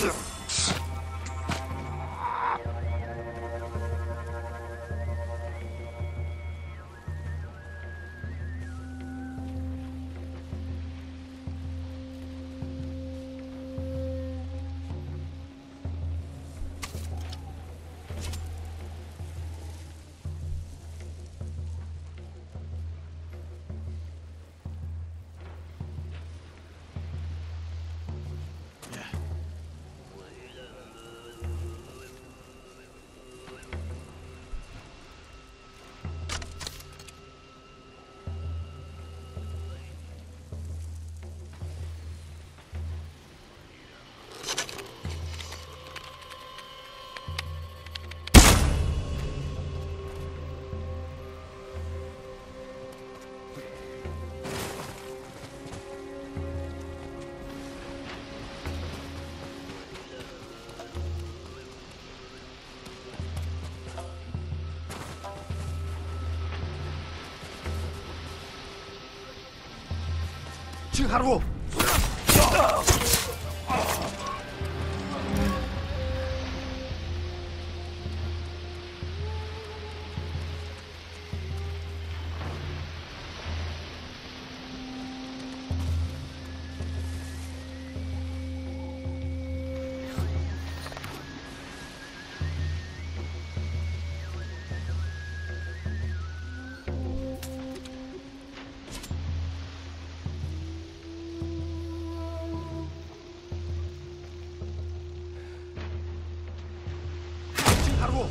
Either. 去察叔 cargo.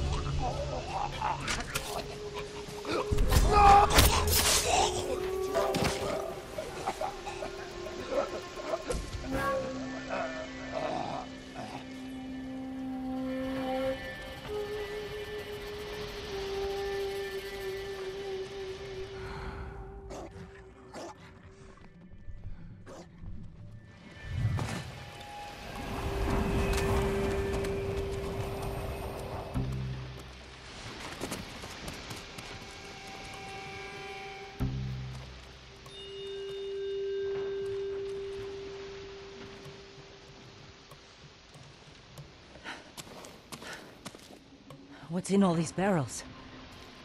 What's in all these barrels?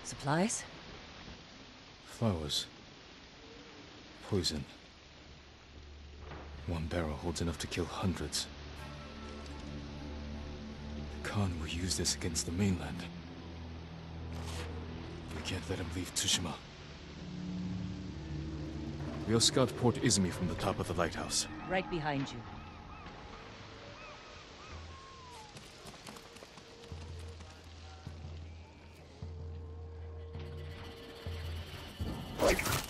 Supplies? Flowers. Poison. One barrel holds enough to kill hundreds. The Khan will use this against the mainland. We can't let him leave Tsushima. We'll scout Port Izumi from the top of the lighthouse. Right behind you. like